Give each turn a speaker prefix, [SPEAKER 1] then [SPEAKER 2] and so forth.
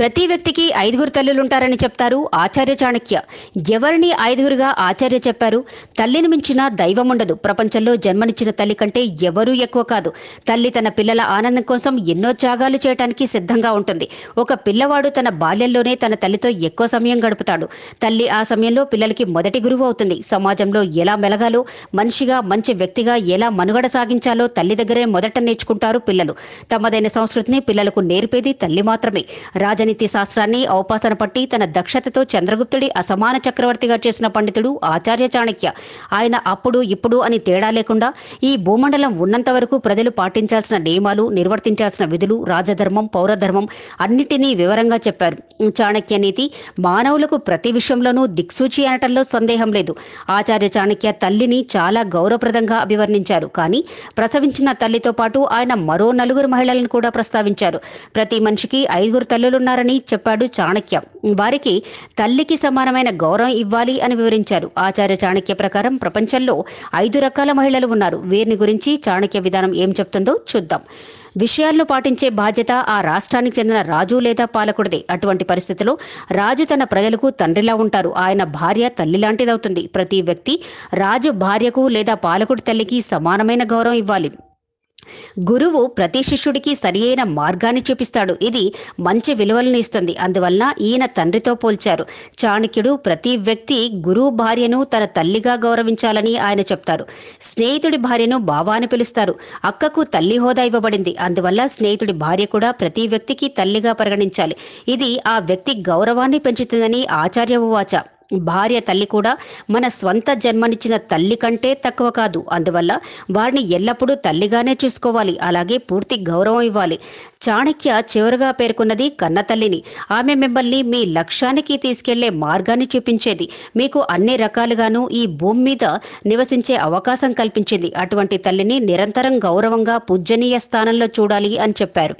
[SPEAKER 1] ప్రతి వ్యక్తికి ఐదుగురు తల్లులుంటారని చెప్తారు ఆచార్య చాణక్య. ఎవరిని ఐదుగురుగా ఆచార్య చెప్పారు? తల్లిని మించిన దైవం ఉండదు ప్రపంచంలో జన్మనిచ్చిన తల్లి కంటే ఎవరూ ఎక్కువ కాదు. తల్లి తన పిల్లల ఆనందం కోసం ఎన్నో త్యాగాలు చేయడానికి సిద్ధంగా ఉంటుంది. ఒక పిల్లవాడు తన బాల్యంలోనే తన తల్లితో ఎక్కువ సమయం గడుపుతాడు. తల్లి ఆ సమయంలో పిల్లలకి మొదటి గురువు అవుతుంది. సమాజంలో ఎలా మెలగాలో మనిషిగా మంచి వ్యక్తిగా ఎలా మనుగడ సాగించాలో తల్లి దగ్గరే మొదట నేర్చుకుంటారు పిల్లలు. తమదైన సంస్కృతిని పిల్లలకు నేర్పేది తల్లి మాత్రమే. రాజని రాజనీతి శాస్త్రాన్ని ఔపాసన పట్టి తన దక్షతతో చంద్రగుప్తుడి అసమాన చక్రవర్తిగా చేసిన పండితుడు ఆచార్య చాణక్య. ఆయన అప్పుడు ఇప్పుడు అని తేడా లేకుండా ఈ భూమండలం ఉన్నంత వరకు ప్రజలు పాటించాల్సిన నియమాలు నిర్వర్తించాల్సిన విధులు రాజధర్మం పౌరధర్మం అన్నిటినీ వివరంగా చెప్పారు. చాణక్య నీతి మానవులకు ప్రతి విషయంలోనూ దిక్సూచి అనటంలో సందేహం లేదు. ఆచార్య చాణక్య తల్లిని చాలా గౌరవప్రదంగా అభివర్ణించారు. కానీ ప్రసవించిన తల్లితో పాటు ఆయన మరో నలుగురు మహిళలను కూడా ప్రస్తావించారు. ప్రతి మనిషికి ఐదుగురు ఉన్నారని చెప్పాడు చాణక్య. వారికి తల్లికి సమానమైన గౌరవం ఇవ్వాలి అని వివరించారు. ఆచార్య చాణక్య ప్రకారం ప్రపంచంలో ఐదు రకాల మహిళలు ఉన్నారు. వీరిని గురించి చాణక్య విధానం ఏం చెప్తుందో చూద్దాం. విషయాలను పాటించే బాధ్యత ఆ రాష్ట్రానికి చెందిన రాజు లేదా పాలకుడిదే. అటువంటి పరిస్థితిలో రాజు తన ప్రజలకు తండ్రిలా ఉంటారు. ఆయన భార్య తల్లి లాంటిదవుతుంది ప్రతి వ్యక్తి రాజు భార్యకు లేదా పాలకుడి తల్లికి సమానమైన గౌరవం ఇవ్వాలి. గురువు ప్రతి శిష్యుడికి సరియైన మార్గాన్ని చూపిస్తాడు. ఇది మంచి విలువలను ఇస్తుంది. అందువలన ఈయన తండ్రితో పోల్చారు. చాణక్యుడు ప్రతి వ్యక్తి గురువు భార్యను తన తల్లిగా గౌరవించాలని ఆయన చెప్తారు. స్నేహితుడి భార్యను బావా అని పిలుస్తారు. అక్కకు తల్లి హోదా ఇవ్వబడింది. అందువల్ల స్నేహితుడి భార్య కూడా ప్రతి వ్యక్తికి తల్లిగా పరిగణించాలి. ఇది ఆ వ్యక్తి గౌరవాన్ని పెంచుతుందని ఆచార్య ఉవాచ. భార్య తల్లి కూడా మన స్వంత జన్మనిచ్చిన తల్లి కంటే తక్కువ కాదు. అందువల్ల వారిని ఎల్లప్పుడూ తల్లిగానే చూసుకోవాలి. అలాగే పూర్తి గౌరవం ఇవ్వాలి. చాణక్య చివరగా పేర్కొన్నది కన్నతల్లిని ఆమె మిమ్మల్ని మీ లక్ష్యానికి తీసుకెళ్ళే మార్గాన్ని చూపించేది. మీకు అన్ని రకాలుగాను ఈ భూమి మీద నివసించే అవకాశం కల్పించింది. అటువంటి తల్లిని నిరంతరం గౌరవంగా పూజనీయ స్థానంలో చూడాలి అని చెప్పారు.